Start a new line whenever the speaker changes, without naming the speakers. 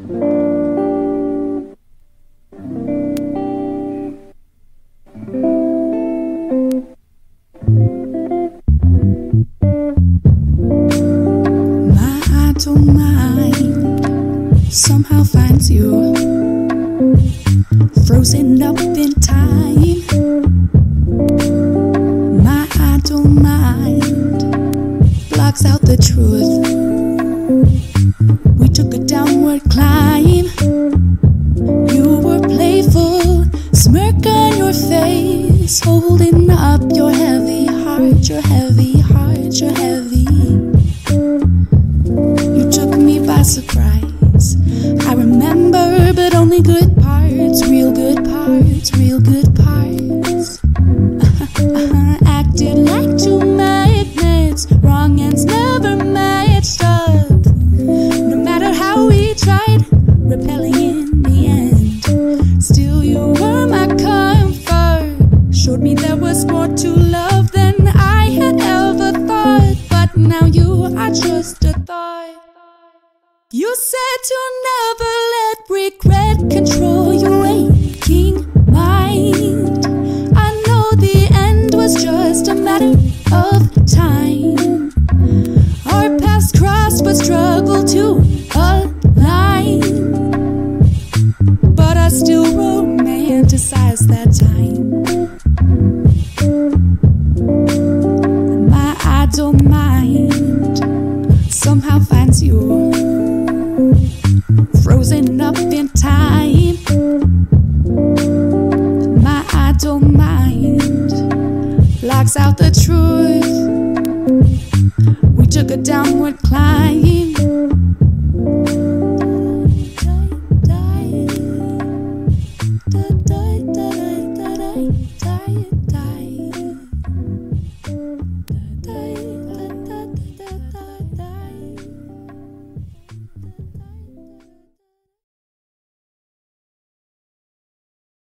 My idle mind somehow finds you frozen up in time. My idle mind blocks out the truth. We took a downward climb. You were playful, smirk on your face, holding up your heavy heart, your heavy heart, your heavy. Me there was more to love than I had ever thought. But now you are just a thought. You said to never let regret control your waking mind. I know the end was just a matter of time. Our paths crossed but struggle to align. But I still mind somehow finds you frozen up in time. My idle mind blocks out the truth. We took a downward climb.